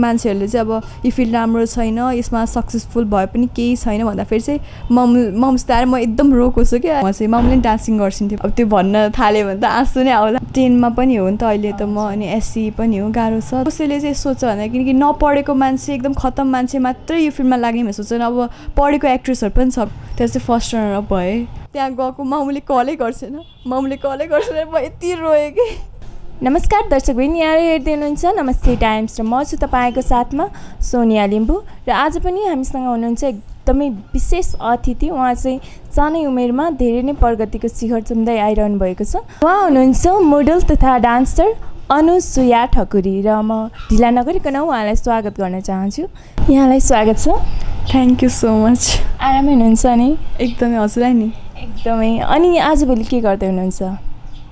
मान्छेहरूले चाहिँ अब यो फिल्ड राम्रो छैन यसमा सक्सेसफुल भए पनि केही छैन भन्दाखेरि चाहिँ मम मम्स आएर म एकदम रोएको छु क्या। म चाहिँ मम्मीले पनि डान्सिङ गर्छिन्थ्यो। अब त्यो भन्न थाल्यो भने त आँसु नै आउला। टेनमा पनि हो नि त अहिले त म अनि एससी पनि हो गाह्रो छ। कसैले चाहिँ सोच्छ भने किनकि नपढेको मान्छे एकदम खतम मान्छे मात्रै यो फिल्डमा लाग्ने भनेर सोच्दैन। अब पढेको एक्ट्रेसहरू पनि छ। त्यहाँ चाहिँ फर्स्ट रनर अप भएँ। त्यहाँ गएको मामुले कलै गर्छेन। मामुले कलै गर्छेन। म यति रोएँ कि। नमस्कार दर्शकबिन यहाँ हेर्दै हुनुहुन्छ नमस्ते टाइम्स र म छु तपाईँको साथमा सोनिया लिम्बू। र आज पनि हामीसँग हुनुहुन्छ एकदमै विशेष अतिथि। उहाँ चाहिँ सानै उमेरमा धेरै नै प्रगतिको शिखर चुम्दै आइरहनु भएको छ। उहाँ हुनुहुन्छ मोडल तथा डान्सर अनुसुया ठकुरी र म ढिला नगरिकन उहाँलाई स्वागत गर्न चाहन्छु। यहाँलाई स्वागत छ। थ्याङ्क यू सो मच आरामै हुनुहुन्छ नि एकदमै हजुरलाई नि। एकदमै। अनि आजभोलि के गर्दै हुनुहुन्छ?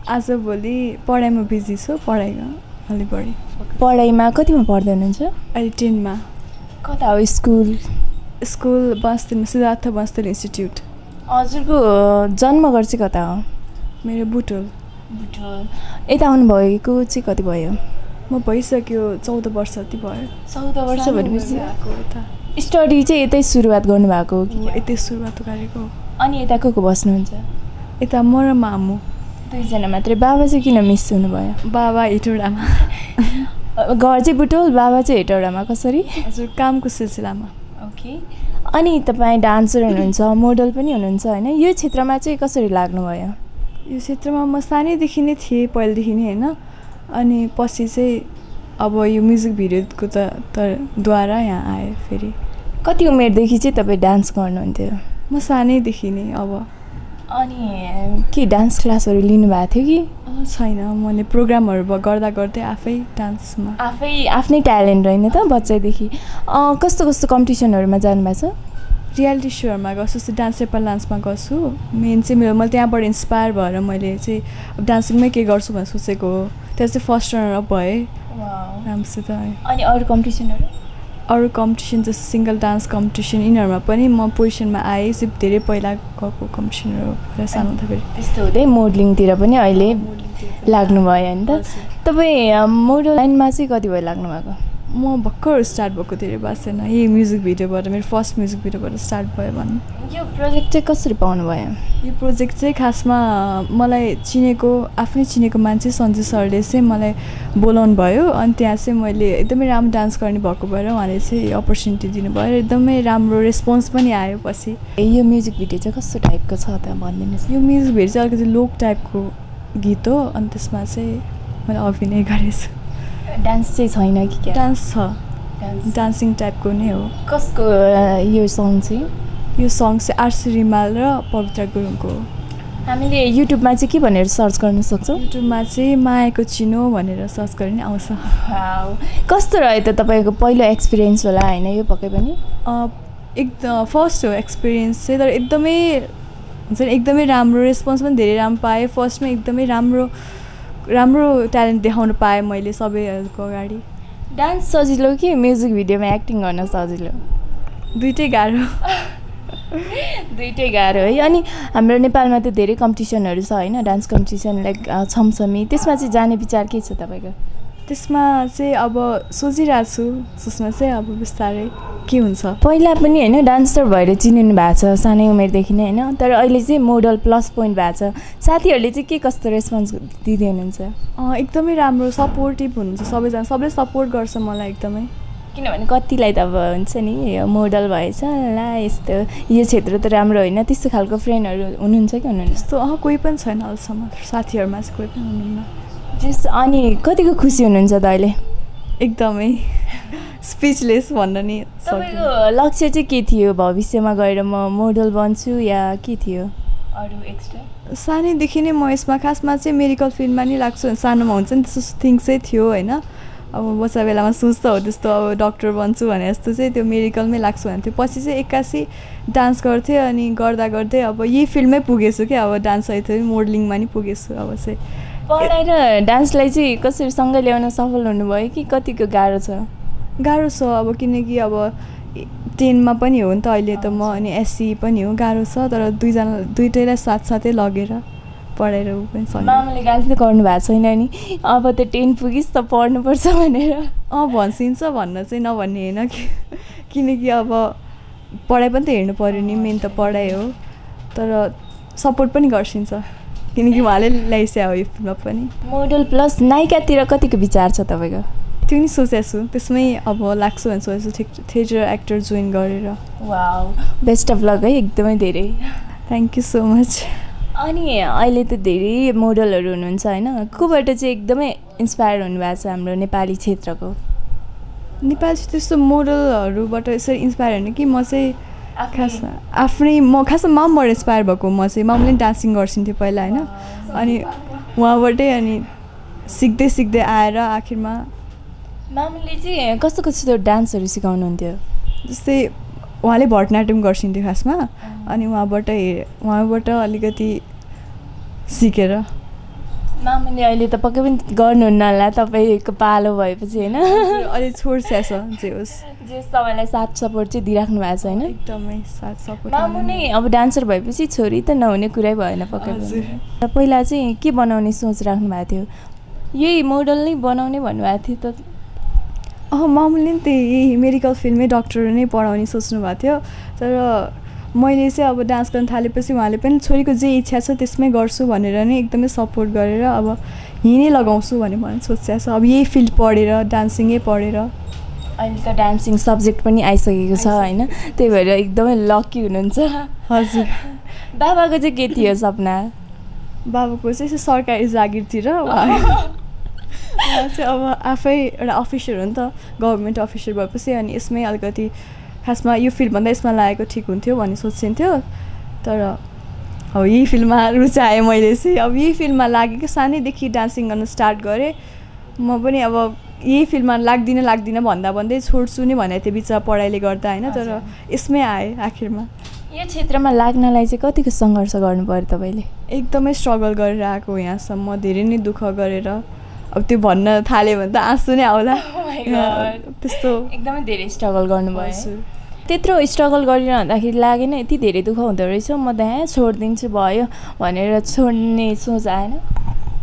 आजभोलि पढाइमा बिजी छु पढाइमा अलि बढी। पढाइमा कतिमा पढ्दै हुनुहुन्छ? अहिले टेनमा। कता हो स्कुल? स्कुल बस्तीमा सिद्धार्थ बस्तेल इन्स्टिट्युट। हजुरको जन्मघर चाहिँ कता हो? मेरो बुटोल। बुटोल। यता आउनुभएको चाहिँ कति भयो? म भइसक्यो चौध वर्ष जति भयो। चौध वर्ष भनेपछि? स्टडी चाहिँ यतै सुरुवात गर्नुभएको हो कि यतै सुरुवात गरेको अनि यता को को बस्नुहुन्छ? यता म र मामु दुईजना मात्रै बाबा चाहिँ किन मिस हुनुभयो? बाबा हेटौँडामा। घर चाहिँ बुटोल बाबा चाहिँ हेटौडामा कसरी? हजुर कामको सिलसिलामा। ओके। अनि तपाईँ डान्सर हुनुहुन्छ मोडल पनि हुनुहुन्छ होइन? यो क्षेत्रमा चाहिँ कसरी लाग्नुभयो? यो क्षेत्रमा म सानैदेखि नै थिएँ पहिलेदेखि नै होइन? अनि पछि चाहिँ अब यो म्युजिक भिडियोको त त द्वारा यहाँ आएँ फेरि। कति उमेरदेखि चाहिँ तपाईँ डान्स गर्नुहुन्थ्यो? म सानैदेखि नै अब। अनि के डान्स क्लासहरू लिनुभएको थियो कि? छैन। मैले प्रोग्रामहरू गर्दा गर्दै आफै डान्समा आफै आफ्नै ट्यालेन्ट होइन त बच्चैदेखि। कस्तो कस्तो कम्पिटिसनहरूमा जानुभएको छ? रियालिटी सोहरूमा गर्छु। जस्तै डान्स नेपाल डान्समा गर्छु। मेन चाहिँ मेरो मैले त्यहाँबाट इन्सपायर भएर मैले चाहिँ अब डान्सिङमै के गर्छु भनेर सोचेको हो। त्यहाँ चाहिँ फर्स्ट रनर अप भएँ राम्रोसित अनि अरू कम्पिटिसनहरू अरू कम्पिटिसन जस्तो सिङ्गल डान्स कम्पिटिसन यिनीहरूमा पनि म पोजिसनमा आएँ। चाहिँ धेरै पहिला गएको कम्पिटिसनहरू सानो हुँदाखेरि। त्यस्तो हुँदै मोडलिङतिर पनि अहिले लाग्नुभयो होइन त। तपाईँ मोडल लाइनमा चाहिँ कति भयो लाग्नुभएको म भर्खर स्टार्ट भएको धेरै भएको छैन। यही म्युजिक भिडियोबाट मेरो फर्स्ट म्युजिक भिडियोबाट स्टार्ट भयो भनौँ यो प्रोजेक्ट चाहिँ कसरी पाउनुभयो यो प्रोजेक्ट चाहिँ खासमा मलाई चिनेको आफ्नै चिनेको मान्छे सन्जु सरले चाहिँ मलाई बोलाउनु भयो। अनि त्यहाँ चाहिँ मैले एकदमै राम्रो डान्स गर्ने भएको भएर उहाँले चाहिँ अपर्च्युनिटी दिनुभयो। एकदमै राम्रो रेस्पोन्स पनि आयो पछि। ए, यो म्युजिक भिडियो चाहिँ कस्तो टाइपको छ त भनिदिनुहोस् यो म्युजिक भिडियो चाहिँ अलिकति लोक टाइपको गीत हो। अनि त्यसमा चाहिँ मैले अभिनय गरेछु। डान्स चाहिँ छैन कि क्या? डान्स छ। डान्स। डान्सिङ टाइपको नै हो। कसको यो सङ चाहिँ? यो सङ चाहिँ आरसी रिमाल र पवित्र गुरुङको हो। हामीले युट्युबमा चाहिँ के भनेर सर्च गर्न सक्छौँ? युट्युबमा चाहिँ मायाको चिनो भनेर सर्च गरे नि आउँछ। कस्तो रह्यो त तपाईँको पहिलो एक्सपिरियन्स होला होइन यो पक्कै पनि? एकदम फर्स्ट हो एक्सपिरियन्स चाहिँ तर एकदमै हुन्छ नि एकदमै राम्रो रेस्पोन्स पनि धेरै राम्रो पाएँ। फर्स्टमा एकदमै राम्रो राम्रो ट्यालेन्ट देखाउनु पाएँ मैले सबैहरूको अगाडि। डान्स सजिलो कि म्युजिक भिडियोमा एक्टिङ गर्न सजिलो? दुइटै गाह्रो। दुइटै गाह्रो है। अनि हाम्रो नेपालमा त धेरै कम्पिटिसनहरू छ होइन डान्स कम्पिटिसन लाइक छमछमी। त्यसमा चाहिँ जाने विचार के छ तपाईँको? त्यसमा चाहिँ अब सोचिरहेको छु सोच्न चाहिँ अब बिस्तारै के हुन्छ। पहिला पनि होइन डान्सर भएर चिनिनु भएको छ सानै उमेरदेखि नै होइन। तर अहिले चाहिँ मोडल प्लस पोइन्ट भएको छ। साथीहरूले चाहिँ के कस्तो रेस्पोन्स दिँदै हुनुहुन्छ एकदमै राम्रो सपोर्टिभ हुनुहुन्छ सबैजना। सबैले सपोर्ट गर्छ मलाई एकदमै। किनभने कतिलाई त अब हुन्छ नि मोडल भएछ ला यस्तो यो क्षेत्र त राम्रो होइन त्यस्तो खालको फ्रेन्डहरू हुनुहुन्छ कि हुनुहुन्न? त्यस्तो अँ कोही पनि छैन अहिलेसम्म। साथीहरूमा चाहिँ कोही पनि हुनुहुन्न। जस अनि कतिको खुसी हुनुहुन्छ त अहिले? एकदमै। स्पिचलेस भन्न नि। तपाईँको लक्ष्य चाहिँ के थियो? भविष्यमा गएर म मोडल बन्छु या के थियो? अरू एक्स्ट्रा सानैदेखि नै म यसमा खासमा चाहिँ मेडिकल फिल्डमा नि लाग्छु। सानोमा हुन्छ नि त्यस्तो चाहिँ थियो होइन? अब बच्चा बेलामा सोच्दा हो त्यस्तो अब डक्टर बन्छु भने जस्तो चाहिँ त्यो मेडिकलमै लाग्छु भन्थ्यो पछि चाहिँ एक्कासी डान्स गर्थेँ अनि गर्दा गर्दै अब यही फिल्डमै पुगेछु क्या। अब डान्स सहित मोडलिङमा नि पुगेछु। अब चाहिँ पढाइ र डान्सलाई चाहिँ कसरी सँगै ल्याउन सफल हुनुभयो कि कतिको गाह्रो छ? गाह्रो छ अब किनकि अब टेनमा पनि हो नि त अहिले त म अनि एससी पनि हो गाह्रो छ तर दुईजना दुइटैलाई साथसाथै लगेर पढाएर ऊ पनि मामाले गाली त गर्नु भएको छैन नि? अब त टेन पुगिस् त पढ्नुपर्छ भनेर। अँ भनिदिन्छ भन्न चाहिँ नभन्ने होइन कि। किनकि अब पढाइ पनि त हेर्नु पऱ्यो नि मेन त पढाइ हो। तर सपोर्ट पनि गर्छिन्छ। किनकि उहाँले ल्याइस्या हो यो फिल्ममा पनि। मोडल प्लस नायिकातिर कतिको विचार छ तपाईँको? त्यो नि सोचेको छु त्यसमै अब लाग्छु भने सोचेको छु थिएटर एक्टर जोइन गरेर। वा बेस्ट अफ लक है एकदमै धेरै। थ्याङ्क यू सो मच अनि अहिले त धेरै मोडलहरू हुनुहुन्छ होइन? कोबाट चाहिँ एकदमै इन्सपायर हुनुभएको छ हाम्रो नेपाली क्षेत्रको? नेपाल त्यस्तो मोडलहरूबाट यसरी इन्सपायर होइन कि म चाहिँ खास आफ्नै म खासमा मामबाट इन्सपायर भएको म चाहिँ। मामले डान्सिङ गर्छिन्थ्यो पहिला होइन? अनि उहाँबाटै अनि सिक्दै सिक्दै आएर आखिरमा मामुले चाहिँ कस्तो कस्तो डान्सहरू सिकाउनुहुन्थ्यो? जस्तै उहाँले भरतनाट्यम गर्छिन्थ्यो खासमा। अनि उहाँबाट उहाँबाट अलिकति सिकेर मामुले अहिले त पक्कै पनि गर्नुहुन्न होला तपाईँको पालो भएपछि होइन? अहिले छोड्स्या छ जे होस्। जे तपाईँलाई साथ सपोर्ट चाहिँ दिइराख्नु भएको छ होइन? एकदमै साथ सपोर्ट मामु नै अब डान्सर भएपछि छोरी त नहुने कुरै भएन पक्कै पहिला चाहिँ के बनाउने सोच राख्नु भएको थियो? यही मोडल नै बनाउने भन्नुभएको थियो त। अँ मामुले नि त्यही मेडिकल फिल्डमै डक्टर नै पढाउने सोच्नु भएको थियो। तर मैले चाहिँ अब डान्स गर्न थालेपछि उहाँले पनि छोरीको जे इच्छा छ त्यसमै गर्छु भनेर नै एकदमै सपोर्ट गरेर अब यहीँ नै लगाउँछु भने मलाई सोचिएको छ। अब यही फिल्ड पढेर डान्सिङै पढेर। अहिले त डान्सिङ सब्जेक्ट पनि आइसकेको छ होइन? त्यही भएर एकदमै लकी हुनुहुन्छ। हजुर। बाबाको चाहिँ के थियो सपना? बाबाको चाहिँ सरकारी जागिरतिर चाहिँ अब आफै एउटा अफिसर हो नि त गभर्मेन्ट अफिसर भएपछि अनि यसमै अलिकति खासमा यो फिल्डभन्दा यसमा लागेको ठिक हुन्थ्यो भन्ने सोचिन्थ्यो। तर अब यही फिल्डमा रुचाएँ मैले चाहिँ। अब यही फिल्डमा लागेको सानैदेखि डान्सिङ गर्न स्टार्ट गरेँ। म पनि अब यही फिल्डमा लाग्दिनँ लाग्दिनँ भन्दा भन्दै छोड्छु नि भनेको थिएँ बिचरा पढाइले गर्दा होइन। तर यसमै आएँ आखिरमा। यो क्षेत्रमा लाग्नलाई चाहिँ कतिको सङ्घर्ष गर्नु पऱ्यो तपाईँले? एकदमै स्ट्रगल गरेर आएको यहाँसम्म। धेरै नै दुःख गरेर। अब त्यो भन्न थाल्यो भने त आँसु नै आउला। त्यस्तो। एकदमै धेरै स्ट्रगल गर्नुभयो हजुर। त्यत्रो स्ट्रगल गरिरहँदाखेरि लागेन यति धेरै दुःख हुँदो रहेछ। म त यहाँ छोडिदिन्छु भयो भनेर छोड्ने सोच आएन।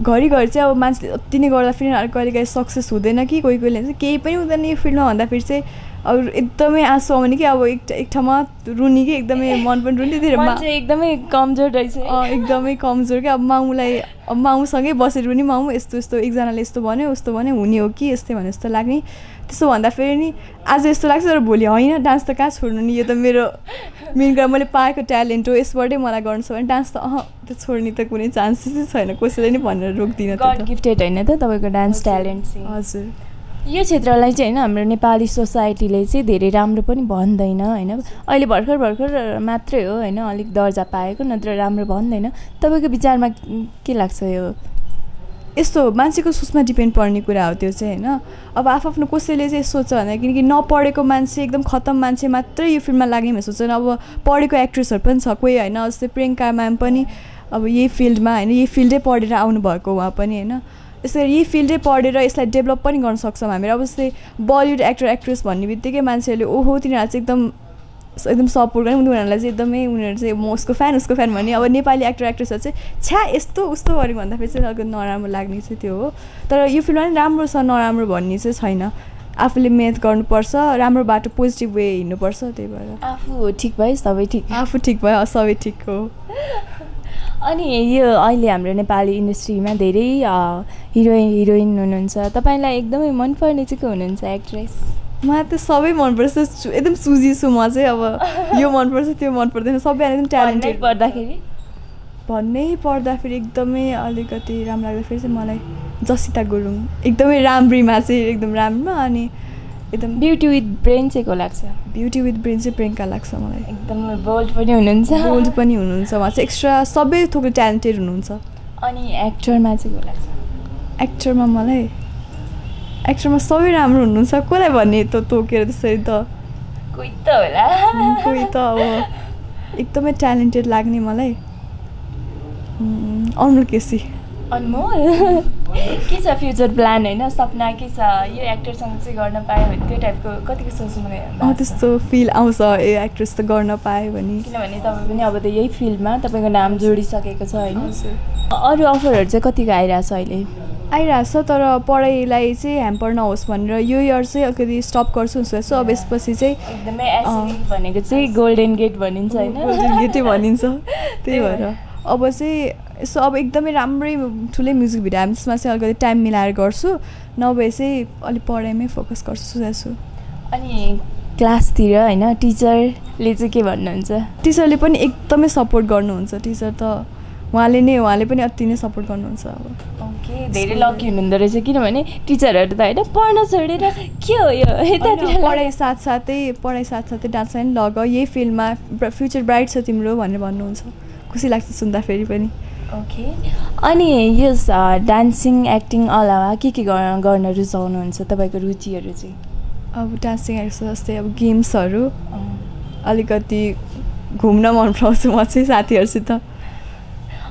घरिघरि चाहिँ अब मान्छेले जति नै गर्दा फेरि कहिले कहिले सक्सेस हुँदैन कि कोही कोहीले चाहिँ। केही पनि हुँदैन यो फिल्डमा भन्दाखेरि चाहिँ अब एकदमै आँसु आउने कि अब एक एक ठाउँमा रुनी कि एकदमै मन पनि रुनी। त्यतिर एकदमै कमजोर रहेछ। एकदमै कमजोर क्या। अब मामुलाई अब मामुसँगै बसेर रुनी मामु यस्तो यस्तो एकजनाले यस्तो भन्यो उस्तो भन्यो हुने हो कि यस्तै भने जस्तो लाग्ने। त्यसो भन्दा फेरि नि आज यस्तो लाग्छ तर भोलि होइन डान्स त कहाँ छोड्नु नि? यो त मेरो मेन कुरा मैले पाएको ट्यालेन्ट हो यसबाटै मलाई गर्नु छ भने डान्स त अह त्यो छोड्ने त कुनै चान्सेसै छैन कसैले नि भनेर रोक्दिनँ। गिफ्टेड होइन त तपाईँको डान्स ट्यालेन्ट चाहिँ। हजुर। यो क्षेत्रलाई चाहिँ होइन हाम्रो नेपाली सोसाइटीले चाहिँ धेरै राम्रो पनि भन्दैन होइन? अहिले भर्खर भर्खर मात्रै हो होइन? अलिक दर्जा पाएको नत्र राम्रो भन्दैन। तपाईँको विचारमा के लाग्छ यो? यस्तो मान्छेको सोचमा डिपेन्ड पर्ने कुरा हो त्यो चाहिँ होइन? अब आफ्नो कसैले चाहिँ सोच्छ भने किनकि नपढेको मान्छे एकदम खतम मान्छे मात्रै यो फिल्ममा लाग्ने भनेर सोच्छन् अब पढेको एक्ट्रेसहरू पनि छ कोही होइन? जस्तै प्रियङ्का म्याम पनि अब यही फिल्डमा होइन? यही फिल्डै पढेर आउनुभएको उहाँ पनि होइन? यसरी यही फिल्डै पढेर यसलाई डेभलप पनि गर्न सक्छौँ हामी। अब जस्तै बलिउड एक्टर एक्ट्रेस भन्ने बित्तिकै मान्छेहरूले ओहो तिनीहरू चाहिँ एकदम एकदम सपोर्ट गर्ने उनीहरूलाई चाहिँ एकदमै उनीहरू चाहिँ म उसको फ्यान उसको फ्यान भन्ने अब नेपाली एक्टर एक्ट्रेसहरू चाहिँ छ्या यस्तो उस्तो गऱ्यो भन्दाखेरि चाहिँ अलिकति नराम्रो लाग्ने चाहिँ त्यो हो। तर यो फिल्ममा पनि राम्रो छ नराम्रो भन्ने चाहिँ छैन। आफूले मेहनत गर्नुपर्छ राम्रो बाटो पोजिटिभ वे हिँड्नुपर्छ त्यही भएर। आफू ठिक भए सबै ठिक। आफू ठिक भयो सबै ठिक हो। अनि यो अहिले हाम्रो नेपाली इन्डस्ट्रीमा धेरै हिरोइन हिरोइन हुनुहुन्छ। तपाईँलाई एकदमै मनपर्ने चाहिँ को हुनुहुन्छ एक्ट्रेस? मलाई त सबै मनपर्छ। एकदम सुजी छु म चाहिँ अब। यो मनपर्छ त्यो मन पर्दैन सबैजना एकदम ट्यालेन्टेड ट्यालेन्टेड पर्दाखेरि? भन्नै पर्दाखेरि एकदमै अलिकति राम्रो लाग्दाखेरि चाहिँ मलाई जसिता गुरुङ। एकदमै राम्रीमा चाहिँ एकदम राम्रो अनि एकदम ब्युटी विथ ब्रेन चाहिँ को लाग्छ? ब्युटी विथ ब्रेन चाहिँ प्रियङ्का लाग्छ मलाई। एकदमै बोल्ड पनि हुनुहुन्छ। बोल्ड पनि हुनुहुन्छ। उहाँ चाहिँ एक्स्ट्रा सबै थोक ट्यालेन्टेड हुनुहुन्छ। अनि एक्टरमा चाहिँ को लाग्छ? एक्टरमा मलाई एक्टरमा सबै राम्रो हुनुहुन्छ कसलाई भन्ने त तोकेर त्यसरी त कोही त होला कोही त अब एकदमै ट्यालेन्टेड लाग्ने मलाई अनमोल केसी अनमोल के छ फ्युचर प्लान होइन सपना के छ यो एक्टरसँग चाहिँ गर्न पायो भने त्यो टाइपको कतिको सोच्नु अँ त्यस्तो फिल आउँछ ए एक्ट्रेस त गर्न पायो भने किनभने तपाईँ पनि अब त यही फिल्डमा तपाईँको नाम जोडिसकेको छ होइन हजुर अरू अफरहरू चाहिँ कतिको आइरहेछ अहिले आइरहेछ तर पढाइलाई चाहिँ ह्याम्पर नहोस् भनेर यो इयर चाहिँ अलिकति स्टप गर्छु सोच्छु अब यसपछि चाहिँ एकदमै भनेको चाहिँ गोल्डन गेट भनिन्छ होइन? गीतै भनिन्छ। त्यही भएर। अब चाहिँ यसो अब एकदमै राम्रै ठुलै म्युजिक भिडियो हामी त्यसमा चाहिँ अलिकति टाइम मिलाएर गर्छु। नभए चाहिँ अलिक पढाइमै फोकस गर्छु सोचेको छु अनि क्लासतिर होइन टिचरले चाहिँ के भन्नुहुन्छ? टिचरले पनि एकदमै सपोर्ट गर्नुहुन्छ। टिचर त उहाँले नै उहाँले पनि अति नै सपोर्ट गर्नुहुन्छ अब। ओके धेरै लकी हुनुहुँदो रहेछ किनभने टिचरहरू त होइन पढ्न छोडेर के हो यो? यतातिर पढाइ साथसाथै पढाइ साथसाथै डान्स पनि लग। यही फिल्डमा फ्युचर ब्राइट छ तिम्रो भनेर भन्नुहुन्छ। खुसी लाग्छ सुन्दाखेरि पनि। ओके अनि यस डान्सिङ एक्टिङ अलावा के के गर्न रुचाउनुहुन्छ तपाईँको रुचिहरू चाहिँ? अब डान्सिङ एक्स जस्तै अब गेम्सहरू। अलिकति घुम्न मन पराउँछु म चाहिँ साथीहरूसित।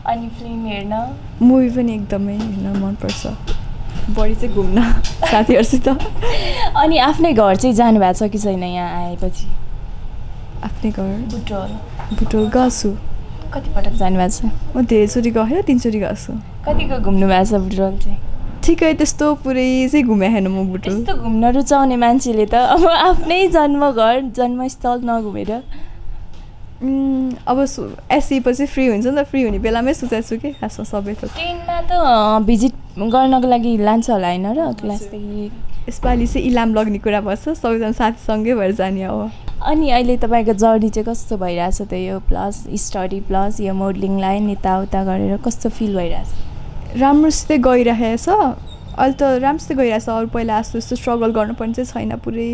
अनि फिल्म हेर्न? मुभी पनि एकदमै हेर्न मनपर्छ। बढी चाहिँ घुम्न साथीहरूसित। अनि आफ्नै घर चाहिँ जानुभएको छ कि छैन यहाँ आएपछि? आफ्नै घर। बुटोल। बुटोल गएको कतिपटक जानुभएको छ? म धेरैचोटि गएँ तिनचोटि गएको छु कतिको घुम्नु भएको छ बुटोल चाहिँ? ठिकै त्यस्तो पुरै चाहिँ घुमे छैन म बुटोल। यस्तो घुम्न रुचाउने मान्छेले त अब आफ्नै जन्मघर जन्मस्थल नघुमेर अब एससी पछि फ्री हुन्छ नि त फ्री हुने बेलामै सोचेको छु कि? खासमा सबै थोक ट्रेनमा त भिजिट गर्नको लागि लान्छ होला होइन र क्लासदेखि यसपालि चाहिँ इलाम लग्ने कुरा भएछ सबैजना साथीसँगै भएर जाने अब अनि अहिले तपाईँको जर्नी चाहिँ कस्तो भइरहेछ त यो प्लस स्टडी प्लस यो मोडलिङ लाइन यताउता गरेर कस्तो फिल भइरहेछ? राम्रोसितै गइरहेछ। अहिले त राम्रोसित गइरहेछ। अरू पहिला जस्तो जस्तो स्ट्रगल गर्नुपर्ने चाहिँ छैन। पुरै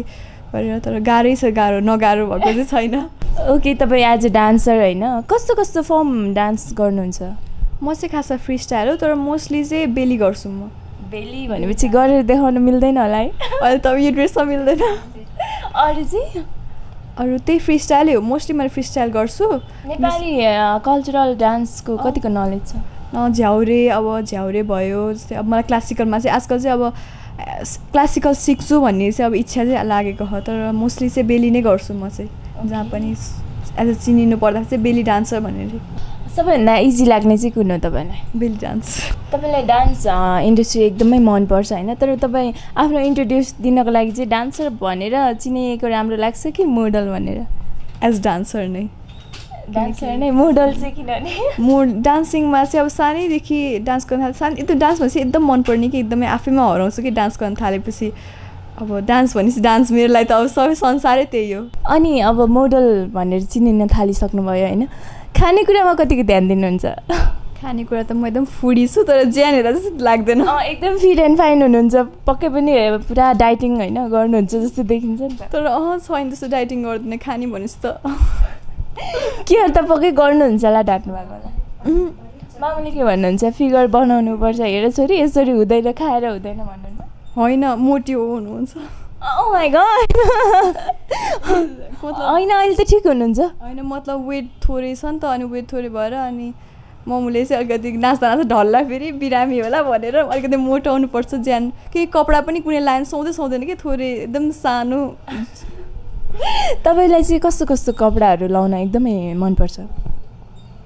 गरेर तर गाह्रै छ गाह्रो नगाह्रो भएको चाहिँ छैन। ओके तपाईँ एज अ डान्सर होइन। कस्तो कस्तो फर्म डान्स गर्नुहुन्छ? म चाहिँ खासमा फ्री स्टाइल हो तर मोस्टली चाहिँ बेली गर्छु म। बेली भनेपछि गरेर देखाउनु मिल्दैन होला है? अहिले त यो ड्रेसमा मिल्दैन। अरू चाहिँ? अरू त्यही फ्री स्टाइलै हो। मोस्टली मैले फ्री स्टाइल गर्छु। नेपाली कल्चरल डान्सको कतिको नलेज छ? अँ, झ्याउरे अब झ्याउरे भयो जस्तै अब मलाई क्लासिकलमा चाहिँ आजकल चाहिँ अब क्लासिकल सिक्छु भन्ने चाहिँ अब इच्छा चाहिँ लागेको हो तर मोस्टली चाहिँ बेली नै गर्छु म चाहिँ। जहाँ पनि एज अ चिनिनु पर्दा चाहिँ बेली डान्सर भनेर। सबैभन्दा इजी लाग्ने चाहिँ कुन हो तपाईँलाई? Belly dance. तपाईँलाई डान्स इन्डस्ट्री एकदमै मनपर्छ होइन तर तपाईँ आफ्नो इन्ट्रोड्युस दिनको लागि चाहिँ डान्सर भनेर चिनिएको राम्रो लाग्छ कि मोडल भनेर? एज डान्सर नै। डान्सर नै मोडल चाहिँ किनभने। म डान्सिङमा चाहिँ अब सानैदेखि डान्स गर्न थालेँ सानो एकदम डान्स भनेपछि एकदम मनपर्ने कि एकदमै आफैमा हराउँछु कि डान्स गर्न थालेपछि अब डान्स भनेपछि डान्स मेरो लागि त अब सबै संसारै त्यही हो। अनि अब मोडल भनेर चिनिन थालिसक्नुभयो होइन। खानेकुरामा कतिको ध्यान दिनुहुन्छ? खानेकुरा त म एकदम फुडी छु तर ज्यान हेर्दा चाहिँ लाग्दैन एकदम फिट एन्ड फाइन हुनुहुन्छ। पक्कै पनि पुरा डाइटिङ होइन गर्नुहुन्छ जस्तो देखिन्छ नि त। तर अँ छैन त्यस्तो डाइटिङ गर्दैन। खाने भनेपछि त। के त पक्कै गर्नुहुन्छ होला ढाट्नु भएको होला? मामुले के भन्नुहुन्छ? फिगर बनाउनु पर्छ हेर छोरी यसरी हुँदैन खाएर हुँदैन भन्नुहुन्छ। होइन मोटी हो हुनुहुन्छ। Oh! होइन अहिले त ठिक हुनुहुन्छ। होइन मतलब वेट थोरै छ नि त अनि वेट थोरै भएर अनि ममुले चाहिँ अलिकति नाच्दा नाच्दा ढल्ला फेरि बिरामी होला भनेर अलिकति मोटाउनु पर्छ ज्यान। केही कपडा पनि कुनै लाइन सुहाउँदै सुहाउँदैन कि थोरै एकदम सानो तपाईँलाई चाहिँ कस्तो कस्तो कपडाहरू लाउन एकदमै मनपर्छ?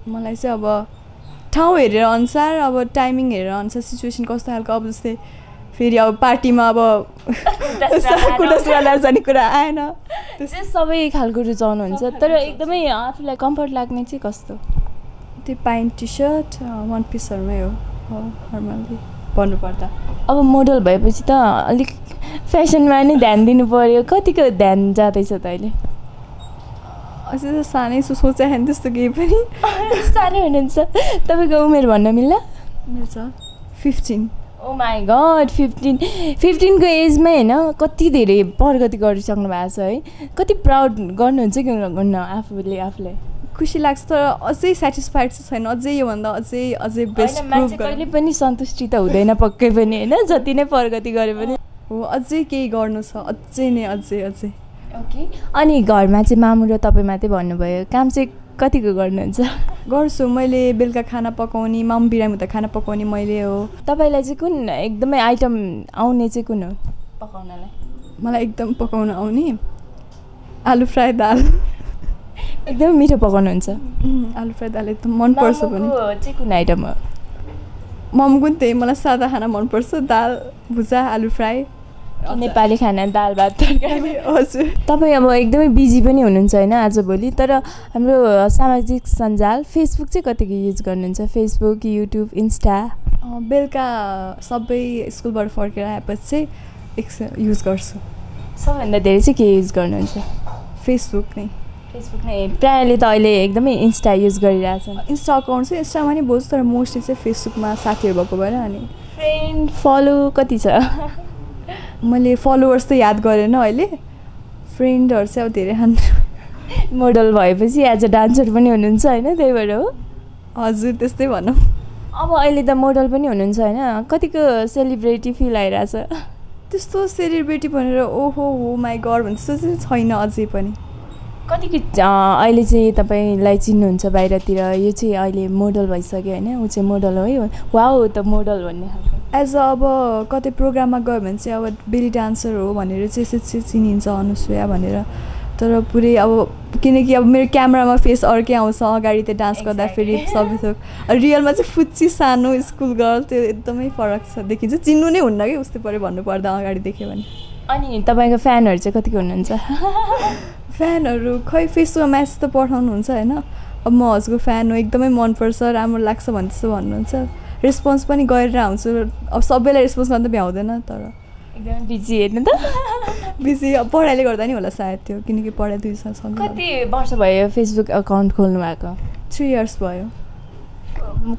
मलाई चाहिँ अब ठाउँ हेरेर अनुसार अब टाइमिङ हेरेर अनुसार सिचुएसन कस्तो खालको अब जस्तै फेरि अब पार्टीमा अब जाने कुरा आएन। सबै खालको रुचाउनुहुन्छ तर एकदमै आफूलाई कम्फर्ट लाग्ने चाहिँ कस्तो? त्यो प्यान्ट टी सर्ट वान पिसहरूमै हो। नर्मल्ली भन्नुपर्दा। अब मोडल भएपछि त अलिक फेसनमा नै ध्यान दिनु पऱ्यो कतिको ध्यान जाँदैछ त अहिले? अझै त सानै सो छैन त्यस्तो केही पनि। सानै हुनुहुन्छ। तपाईँको उमेर भन्न मिल्ला? मिल्छ। Fifteen oh my God fifteen फिफ्टिनको एजमै होइन कति धेरै प्रगति गरिसक्नु भएको छ है। कति प्राउड गर्नुहुन्छ कि गर्नु आफूले आफूलाई? खुसी लाग्छ तर अझै सेटिस्फाइड चाहिँ छैन। अझै योभन्दा अझै अझै बेस्ट कहिले पनि सन्तुष्टि त हुँदैन पक्कै पनि होइन? जति नै प्रगति गरे पनि। हो अझै केही गर्नु छ। अझै नै अझै अझै। ओके। अनि घरमा चाहिँ मामु र तपाईँ मात्रै भन्नुभयो काम चाहिँ कतिको गर्नुहुन्छ? गर्छु। मैले बेलुका खाना पकाउने माम बिरामी हुँदा खाना पकाउने मैले हो। तपाईँलाई चाहिँ कुन एकदमै आइटम आउने चाहिँ कुन हो? पकाउनलाई। मलाई एकदम पकाउन आउने आलु फ्राई दाल। एकदमै मिठो पकाउनुहुन्छ। आलु फ्राई दाल एकदम मनपर्छ पनि। चाहिँ कुन आइटम हो? ममको नि त्यही मलाई सादा खाना मनपर्छ। दाल भुजा आलु फ्राई। नेपाली खाना दाल भात तरकारी। हजुर। तपाईँ अब एकदमै बिजी पनि हुनुहुन्छ होइन आजभोलि तर हाम्रो सामाजिक सञ्जाल फेसबुक चाहिँ कतिको युज गर्नुहुन्छ? Facebook YouTube Insta? बेलुका सबै स्कुलबाट फर्केर आएपछि चाहिँ एक युज गर्छु। सबैभन्दा धेरै चाहिँ के युज गर्नुहुन्छ? फेसबुक नै। फेसबुक नै। प्रायःले त अहिले एकदमै इन्स्टा युज गरिरहेछन्। इन्स्टा अकाउन्ट चाहिँ इन्स्टामा नि बोल्छु तर मोस्टली चाहिँ फेसबुकमा साथीहरू भएको भएर अनि फ्रेन्ड फलो कति छ? मैले फलोवर्स त याद गरेन अहिले। फ्रेन्डहरू चाहिँ अब धेरै मोडल भएपछि एज अ डान्सर पनि हुनुहुन्छ होइन त्यही भएर हो। हजुर त्यस्तै भनौँ। अब अहिले त मोडल पनि हुनुहुन्छ होइन कतिको सेलिब्रेटी फिल आइरहेछ। त्यस्तो सेलिब्रेटी भनेर ओहो हो माई गड भन्ने त्यस्तो चाहिँ छैन अझै पनि। कतिको अहिले चाहिँ तपाईँलाई चिन्नुहुन्छ बाहिरतिर यो चाहिँ अहिले मोडल भइसक्यो होइन ऊ चाहिँ मोडल हो है वा हो त मोडल भन्ने खालको। एज अ अब कतै प्रोग्राममा गयो भने चाहिँ अब बेली डान्सर हो भनेर चाहिँ यसरी चिनिन्छ अनुसुया भनेर। तर पुरै अब किनकि अब मेरो क्यामरामा फेस अर्कै आउँछ अगाडि त्यो डान्स गर्दाखेरि Exactly. सबै थोक रियलमा चाहिँ फुच्ची सानो स्कुल गर्ल त्यो एकदमै फरक छ। देखिन्छ चिन्नु नै हुन्न कि उस्तै पऱ्यो भन्नुपर्दा अगाडि देख्यो भने। अनि तपाईँको फ्यानहरू चाहिँ कतिको हुनुहुन्छ? फ्यानहरू खै फेसबुकमा म्यासेज त पठाउनुहुन्छ होइन? अब म हजुरको फ्यान हो एकदमै मनपर्छ राम्रो लाग्छ भने जस्तो भन्नुहुन्छ। रेस्पोन्स पनि गरेर आउँछु। अब सबैलाई रेस्पोन्स गर्न त भ्याउँदैन तर एकदमै बिजी हेर्नु त। बेसी अब पढाइले गर्दा नि होला सायद त्यो किनकि पढाइ दुई सालसँग कति वर्ष भयो फेसबुक अकाउन्ट खोल्नु भएको? थ्री इयर्स भयो।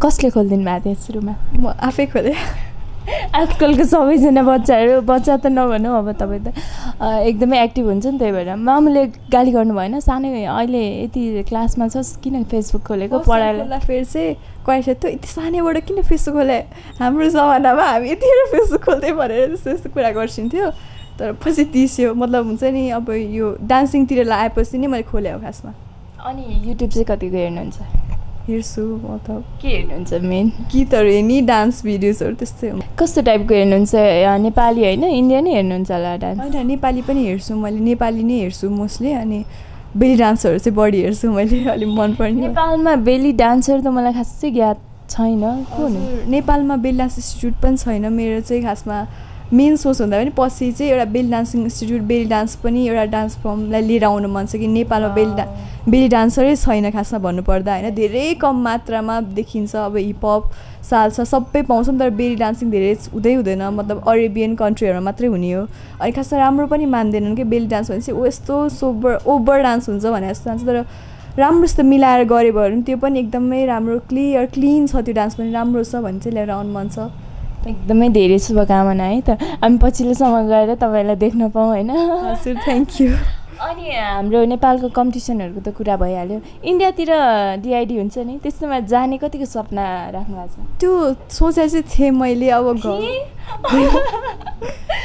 कसले खोलिदिनु भएको थियो सुरुमा म आफै खोलेँ। आजकलको सबैजना बच्चाहरू बच्चा त नभनौँ अब तपाईँ त एकदमै एक्टिभ हुन्छ नि त्यही भएर मामुले गाली गर्नु भएन। सानै अहिले यति क्लासमा छस् किन फेसबुक खोलेको? पढाइलाई खोल्दाखेरि चाहिँ क्वाइस त्यो यति सानैबाट किन फेसबुक खोले? हाम्रो जमानामा हामी यतिखेर फेसबुक खोल्दै भनेर त्यस्तो यस्तो कुरा गर्छिन्थ्यो। तर पछि तिस्यो मतलब हुन्छ नि अब यो डान्सिङतिर आएपछि नै मैले खोलेँ हो खासमा। अनि युट्युब चाहिँ कतिको हेर्नुहुन्छ? हेर्छु मतलब के हेर्नुहुन्छ मेन गीतहरू हेर्ने डान्स भिडियोजहरू त्यस्तै हो। कस्तो टाइपको हेर्नुहुन्छ? नेपाली होइन? इन्डियनै हेर्नुहुन्छ होला डान्स होइन नेपाली पनि हेर्छु मैले। नेपाली नै हेर्छु मोस्टली अनि बेली डान्सहरू चाहिँ बढी हेर्छु मैले अलिक मनपर्ने नेपालमा बेली डान्सर त मलाई खासै ज्ञात छैन। को नेपालमा बेल डान्स इन्स्टिच्युट पनि छैन। मेरो चाहिँ खासमा मेन सोच हुँदा पनि पछि चाहिँ एउटा belly dancing institute belly dance पनि एउटा डान्स फर्मलाई लिएर आउनु मन छ कि नेपालमा बेली डा बेली डान्सरै छैन खासमा भन्नुपर्दा होइन। धेरै कम मात्रामा देखिन्छ अब हिपहप साल्सा सबै पाउँछौँ तर बेली डान्सिङ धेरै हुँदै हुँदैन। मतलब अरेबियन कन्ट्रीहरूमा मात्रै हुने हो। अनि खासमा राम्रो पनि मान्दैनन् कि बेली डान्स भनेपछि ओ यस्तो सोबर ओभर डान्स हुन्छ भने जस्तो जान्छ तर राम्रोसित मिलाएर गऱ्यो भने त्यो पनि एकदमै राम्रो क्लियर क्लिन छ त्यो डान्स पनि राम्रो छ भने चाहिँ लिएर आउनु मन छ। एकदमै धेरै शुभकामना है त। हामी पछिल्लो समय गएर तपाईँलाई देख्न पाऊँ होइन? हजुर थ्याङ्क यू अनि हाम्रो नेपालको कम्पिटिसनहरूको त कुरा भइहाल्यो। इन्डियातिर डिआइडी हुन्छ नि त्यस्तोमा जाने कतिको सपना राख्नु भएको छ? त्यो सोचेको चाहिँ थिएँ मैले अब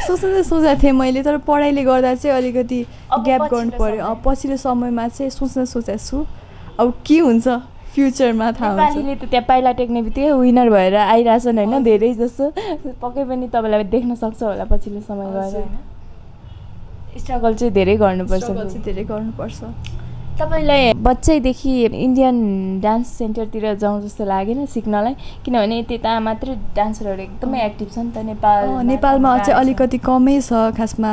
सोच्नु चाहिँ सोचेको थिएँ मैले तर पढाइले गर्दा चाहिँ अलिकति ग्याप गर्नु पऱ्यो पछिल्लो समयमा चाहिँ सोच्न सोचेको छु। अब के हुन्छ? फ्युचरमा थाहा हुन्छ। नेपालीले त त्यहाँ पाइला टेक्ने बित्तिकै विनर भएर आइरहेछन् होइन धेरै जस्तो पक्कै पनि तपाईँलाई देख्न सक्छ होला पछिल्लो समय गएर। स्ट्रगल चाहिँ धेरै गर्नुपर्छ। धेरै गर्नुपर्छ। तपाईँलाई बच्चैदेखि इन्डियन डान्स सेन्टरतिर जाउँ जस्तो लागेन सिक्नलाई? किनभने त्यता मात्रै डान्सरहरू एकदमै एक्टिभ छ नि त नेपाल नेपालमा चाहिँ अलिकति कमै छ खासमा।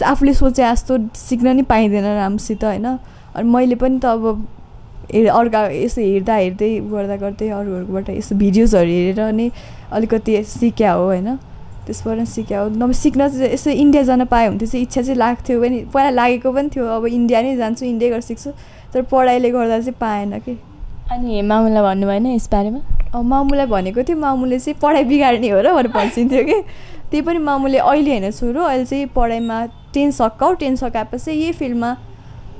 आफूले सोचे जस्तो सिक्न नि पाइँदैन राम्रोसित होइन? अनि मैले पनि त अब अर्का यसो हेर्दा हेर्दै गर्दा गर्दै अरूहरूबाट यसो भिडियोजहरू हेरेर नै अलिकति सिक्या हो होइन? त्यसबाट सिक्या हो। नभए सिक्न चाहिँ यसो इन्डिया जान पाएँ हुन्थ्यो चाहिँ इच्छा चाहिँ लाग्थ्यो पनि पहिला लागेको पनि थियो। अब इन्डिया नै जान्छु इन्डिया गएर सिक्छु तर पढाइले गर्दा चाहिँ पाएन कि। अनि मामुलाई भन्नु भएन यसबारेमा अब मामुलाई भनेको थियो मामुले चाहिँ पढाइ बिगार्ने हो र भनेर भन्छिन्थ्यो कि। त्यही पनि मामुले अहिले होइन छोरो अहिले चाहिँ पढाइमा टेन सकाउ टेन सकाएपछि यही फिल्डमा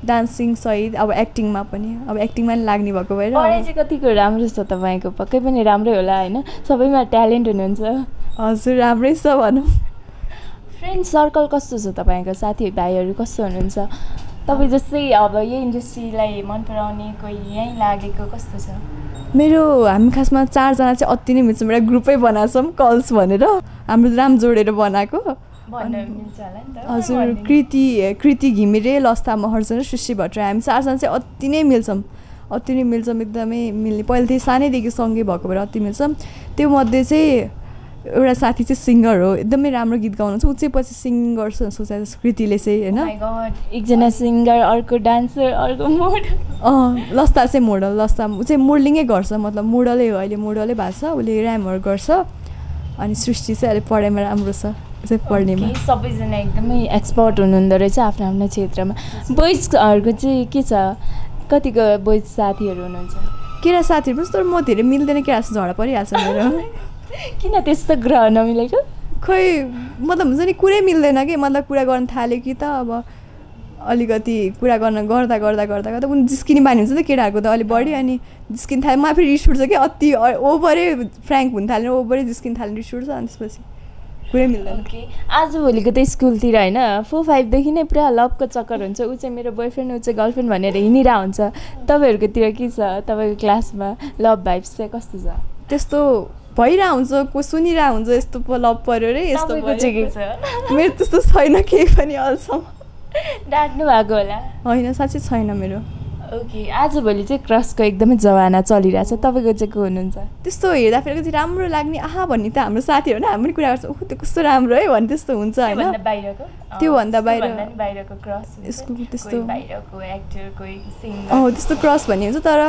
डान्सिङ सहित अब एक्टिङमा पनि अब एक्टिङमा नि लाग्ने भएको भएर चाहिँ कतिको राम्रो छ तपाईँको? पक्कै पनि राम्रै होला होइन? सबैमा ट्यालेन्ट हुनुहुन्छ। हजुर राम्रै छ भनौँ। फ्रेन्ड सर्कल कस्तो छ तपाईँको? साथीभाइहरू कस्तो हुनुहुन्छ? तपाईँ जस्तै अब यही इन्डस्ट्रीलाई मन पराउने कोही यहीँ लागेको कस्तो छ? मेरो हामी खासमा चारजना चाहिँ अति नै मिल्छौँ। एउटा ग्रुपै बनाएको छौँ कल्स भनेर। हाम्रो नाम जोडेर बनाएको। हजुर। कृति कृति घिमिरे लस्ता महर्जन र सुश्री भट्टराई हामी चारजना चाहिँ अति नै मिल्छौँ अति नै मिल्छौँ एकदमै मिल्ने। पहिलादेखि सानैदेखि सँगै भएको भएर अति मिल्छौँ त्यो मध्ये चाहिँ एउटा साथी चाहिँ सिङ्गर हो एकदमै राम्रो गीत गाउनुहुन्छ। ऊ चाहिँ पछि सिङ्गिङ गर्छ सोचेको छ कृतिले चाहिँ होइन? Oh एकजना सिङ्गर अर्को डान्सर अर्को मोड अँ लस्ता चाहिँ मोडल लस्ता ऊ चाहिँ मोडलिङै गर्छ। मतलब मोडलै हो अहिले मोडलै भएको छ उसले ऱ्यामहरू गर्छ। अनि सृष्टि चाहिँ अहिले पढाइमा राम्रो छ। चाहिँ पढ्नेमा। सबैजना एकदमै एक्सपर्ट हुनुहुँदो रहेछ आफ्नो आफ्नो क्षेत्रमा। बोइजहरूको चाहिँ के छ? कतिको बोइज साथीहरू हुनुहुन्छ? केरा साथीहरू पनि तर म धेरै मिल्दैन केरासँग झगडा परिहाल्छ मेरो। किन त्यस्तो ग्रह नमिलेको? खै मतलब हुन्छ नि कुरै मिल्दैन कि? मतलब कुरा गर्न थाल्यो कि त अब अलिकति कुरा गर्न गर्दा गर्दा गर्दा गर्दा उनी जिस्किने बानी हुन्छ नि त केटाहरूको त अलिक बढी अनि जिस्किन थाल्यो। मलाई फेरि रिस उठ्छ कि? अति ओभरै फ्रेङ्क हुन थाल्यो ओभरै जिस्किन थाल्यो रिस उठ्छ अनि त्यसपछि। कुरै मिल्दैन। ओके। आजभोलिको त स्कुलतिर होइन फोर फाइभदेखि नै पुरा लभको चक्कर हुन्छ। ऊ चाहिँ मेरो बोयफ्रेन्ड ऊ चाहिँ गर्लफ्रेन्ड भनेर हिँडिरहेको हुन्छ। तपाईँहरूकोतिर के छ? तपाईँको क्लासमा लभ भाइब्स चाहिँ कस्तो छ? त्यस्तो भइरहेको हुन्छ को सुनिरहेको हुन्छ यस्तो पो लभ पऱ्यो रे यस्तो मेरो त्यस्तो छैन केही पनि अहिलेसम्म। डाँट्नु भएको होला। होइन साँच्चै छैन मेरो। ओके आजभोलि चाहिँ क्रसको एकदमै जमाना चलिरहेछ। तपाईँको चाहिँ को हुनुहुन्छ? त्यस्तो हेर्दाफेरि चाहिँ राम्रो लाग्ने आहा भन्ने त हाम्रो साथीहरू होइन हामी पनि कुरा गर्छ ओह त्यो कस्तो राम्रो है भन्ने त्यस्तो हुन्छ होइन। त्योभन्दा बाहिरको? अँ, त्योभन्दा बाहिर- नि बाहिरको क्रस कोही त्यस्तो- बाहिरको एक्टर कोही सिङ्गर। त्यस्तो क्रस भन्ने हुन्छ तर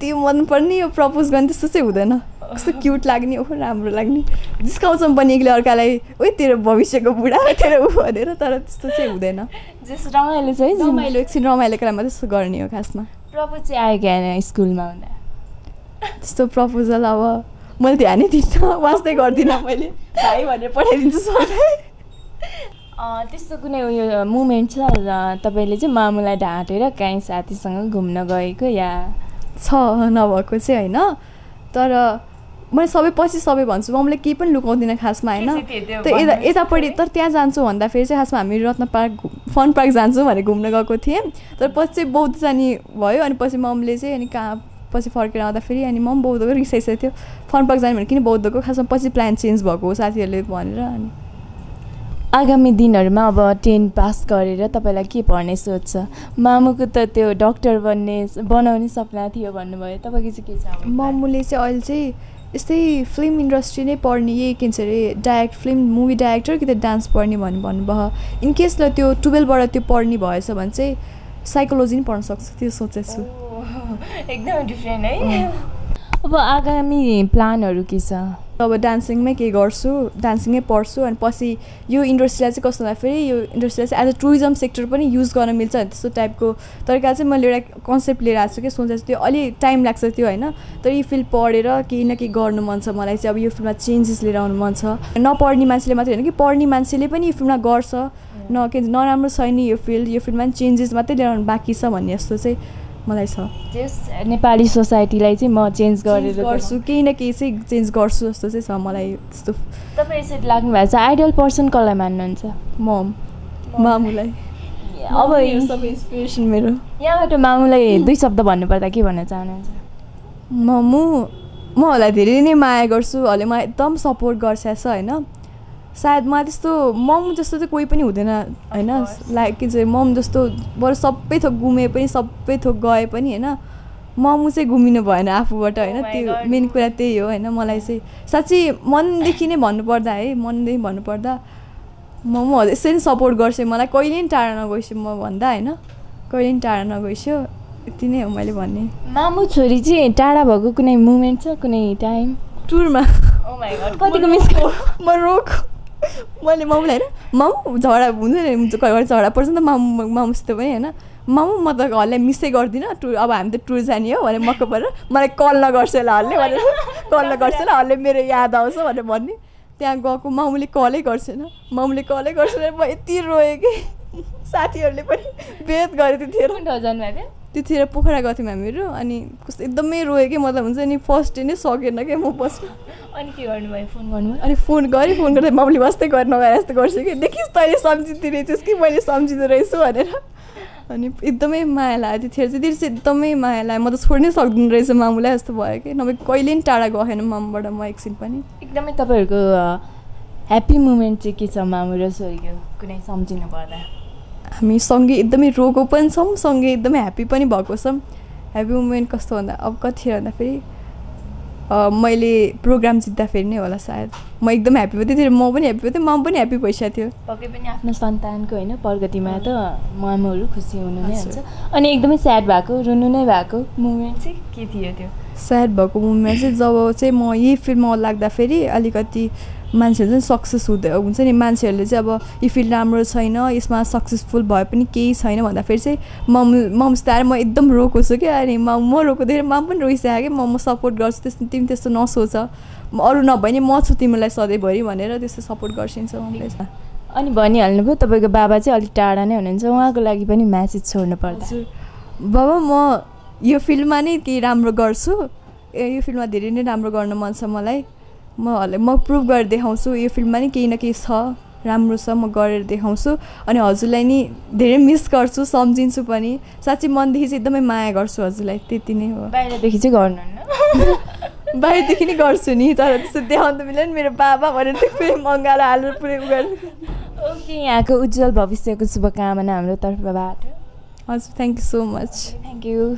त्यो मनपर्ने यो प्रपोज गर्ने त्यस्तो चाहिँ हुँदैन। कस्तो क्युट लाग्ने ओहो राम्रो लाग्ने। जिस्काउँछौँ पनि एकले अर्कालाई ओ तेरो भविष्यको बुढा तेरो ऊ भनेर तर त्यस्तो चाहिँ हुँदैन। जस रमाइलो छ है। रमाइलो एकछिन रमाइलोको लागि मात्रै त्यस्तो गर्ने हो खासमा। प्रपोज चाहिँ आयो क्या स्कुलमा हुँदा त्यस्तो प्रपोजल अब। मैले ध्यानै दिन्नँ वास्तै गर्दिनँ मैले। भाइ भनेर पठाइदिन्छु अँ, त्यस्तो कुनै उयो मुमेन्ट छ तपाईँले चाहिँ मामुलाई ढाँटेर काहीँ साथीसँग घुम्न गएको या छ नभएको चाहिँ होइन। तर मैले सबै पछि सबै भन्छु म मलाई केही पनि लुकाउँदिनँ खासमा होइन। यता यतापट्टि तर त्यहाँ जान्छु भन्दाखेरि चाहिँ खासमा हामी रत्न पार्क फन पार्क जान्छौँ भनेर घुम्न गएको थिएँ। तर पछि चाहिँ बौद्ध जाने भयो अनि पछि ममले चाहिँ अनि कहाँ पछि फर्केर आउँदाखेरि अनि म पनि बौद्धको रिसाइसकेको थियो फन पार्क जाने भने किन बौद्धको? खासमा पछि प्लान चेन्ज भएको हो साथीहरूले भनेर अनि। आगामी दिनहरूमा अब टेन पास गरेर तपाईँलाई के पढ्ने सोच छ? मामुको त त्यो डक्टर बन्ने बनाउने सपना थियो भन्नुभयो। तपाईँको चाहिँ के छ अब? मम्मुले चाहिँ अहिले चाहिँ यस्तै फिल्म इन्डस्ट्री नै पढ्ने यही के भन्छ अरे डाइरेक्ट फिल्म मुभी डाइरेक्टर कि त डान्स पढ्ने भन्नु भन्नुभयो। इनकेस ल त्यो टुवेल्भबाट त्यो पढ्ने भएछ भने चाहिँ साइकोलोजी नै पढ्न सक्छु त्यो सोचेको छु एकदमै डिफ्रेन्ट है। अब आगामी प्लानहरू के छ? अब डान्सिङमै केही गर्छु डान्सिङै पढ्छु अनि पछि यो इन्डस्ट्रीलाई चाहिँ कस्तो भन्दाखेरि यो इन्डस्ट्रीलाई चाहिँ एज अ टुरिज्म सेक्टर पनि युज गर्न मिल्छ त्यस्तो टाइपको तरिका चाहिँ मैले एउटा कन्सेप्ट लिएर आएको छु कि सोचेको छु त्यो अलि टाइम लाग्छ त्यो होइन। तर यो फिल्ड पढेर केही न केही गर्नु मन छ मलाई चाहिँ अब यो फिल्डमा चेन्जेस लिएर आउनु मन छ। नपढ्ने मान्छेले मात्रै होइन कि पढ्ने मान्छेले पनि यो फिल्डमा गर्छ। न के नराम्रो छैन यो फिल्ड यो फिल्डमा चेन्जेस मात्रै लिएर आउनु बाँकी छ भन्ने जस्तो चाहिँ मलाई छ। त्यस नेपाली सोसाइटीलाई चाहिँ म चेन्ज गरेर गर्छु केही न केही चाहिँ चेन्ज गर्छु जस्तो चाहिँ छ मलाई त्यस्तो तपाईँ यसरी लाग्नु भएको छ आइडल पर्सन कसलाई मान्नुहुन्छ? मम मामुलाई। अब यो सबै इन्सपिरेसन मेरो। यहाँबाट मामुलाई दुई शब्द भन्नुपर्दा के भन्न चाहनुहुन्छ? ममु महरूलाई धेरै नै माया गर्छुहरूले मलाई एकदम सपोर्ट गर्छ होइन? सायद मलाई त्यस्तो मम जस्तो चाहिँ कोही पनि हुँदैन होइन. लाइक के चाहिँ मम जस्तो बरु सबै थोक घुमे पनि सबै थोक गए पनि होइन? ममु चाहिँ घुमिनु भएन आफूबाट होइन? Oh त्यो. मेन कुरा त्यही हो होइन? मलाई चाहिँ साँच्ची मनदेखि नै भन्नुपर्दा है? मनदेखि भन्नुपर्दा म म यसरी नै सपोर्ट गर्छु। मलाई कहिले पनि टाढा नगएछु म भन्दा होइन? कहिले पनि टाढा नगएछु यति नै हो मैले भन्ने। मामु छोरी चाहिँ टाढा भएको कुनै मुमेन्ट छ कुनै टाइम टुरमा। कतिको मिस म रोक। मैले मामुलाई होइन मामु झगडा हुँदैन नि घरि घरि झगडा पर्छ नि त मामु मामुसित पनि होइन। मामु म त घरलाई मिसै गर्दिनँ। टुर अब हामी त टुर जाने हो भनेर मक्क परेर मलाई कल नगर्छ ल हल्ले भनेर। कल नगर्छ ल हल्ले मेरो याद आउँछ भनेर भन्ने। त्यहाँ गएको मामुले कलै गर्छेन। मामुले कलै गर्छेन म यति रोएँ कि। साथीहरूले पनि बेद गरे त्यतिखेर कुन ठाउँ जानुभएको थियो? त्यतिखेर पोखरा गएको थियौँ हामीहरू अनि कस्तो एकदमै रोएँ कि मतलब हुन्छ। नि फर्स्ट डे नै सकेन क्या म बस्नु अनि के गर्नुभयो? फोन गर्नुभयो? अनि फोन गरेँ फोन गर्दा मामुले वास्तै गरेर नगरे जस्तो गर्छु कि। देखिस् तैँले सम्झिँदो रहेछस् कि मैले सम्झिँदो रहेछु भनेर। अनि एकदमै माया लाग्यो त्यतिखेर चाहिँ दिदी चाहिँ एकदमै माया लाग्यो। म त छोड्नै सक्दिनँ रहेछ मामुलाई जस्तो भयो कि। नभए कहिले पनि टाढा गएन मामुबाट म एकछिन पनि। एकदमै तपाईँहरूको ह्याप्पी मुमेन्ट चाहिँ के छ मामु र छोरीको कुनै सम्झिनु पर्दा। हामी सँगै एकदमै रोगो पनि छौँ सँगै एकदमै ह्याप्पी पनि भएको छौँ। ह्याप्पी मुमेन्ट कस्तो भन्दा अब कतिखेर भन्दाखेरि मैले प्रोग्राम जित्दाखेरि नै होला सायद। म एकदम ह्याप्पी भयो त्यतिखेर म पनि ह्याप्पी थियो मम पनि ह्याप्पी भइसकेको थियो। पक्कै पनि आफ्नो सन्तानको होइन प्रगतिमा त मामुहरू खुसी हुनु नै। हुन्छ। अनि एकदमै स्याड भएको रुनु नै भएको मुमेन्ट चाहिँ के थियो त्यो? स्याड भएको मुमेन्ट चाहिँ जब चाहिँ म यही फिल्डमा लाग्दाखेरि अलिकति मान्छेहरू चाहिँ सक्सेस हुँदै हुन्छ नि मान्छेहरूले चाहिँ अब यो फिल्ड राम्रो छैन यसमा सक्सेसफुल भए पनि केही छैन भन्दाखेरि चाहिँ मम मम्स आएर म एकदम रोएको छु क्या। अनि म म रोएको देखेर मम पनि रोइसक्यो कि म म सपोर्ट गर्छु त्यस्तो तिमी त्यस्तो नसोच। म अरू नभए नि म छु तिमीलाई सधैँभरि भनेर त्यस्तो सपोर्ट गर्छिन्छ मम्मीले चाहिँ अनि भनिहाल्नुभयो तपाईँको बाबा चाहिँ अलिक टाढा नै हुनुहुन्छ उहाँको लागि पनि म्यासेज छोड्नु पर्दा। हजुर। बाबा म यो फिल्डमा नै केही राम्रो गर्छु। ए यो फिल्डमा धेरै नै राम्रो गर्न मन छ मलाई। म म प्रुभ गरेर देखाउँछु। यो फिल्डमा नि केही न केही छ। राम्रो छ म गरेर देखाउँछु। अनि हजुरलाई नि धेरै मिस गर्छु सम्झिन्छु पनि। साँच्चै मनदेखि चाहिँ एकदमै माया गर्छु हजुरलाई त्यति नै हो। बाहिरदेखि चाहिँ गर्नुहुन्न। बाहिरदेखि नै गर्छु नि तर त्यस्तो देखाउनु त मिलेन। मेरो बाबा भनेर त्यो फेरि मङ्गाएर हालेर पुरै उ गर्नु ओके यहाँको उज्जवल भविष्यको शुभकामना हाम्रो तर्फबाट। हजुर thank you so much thank you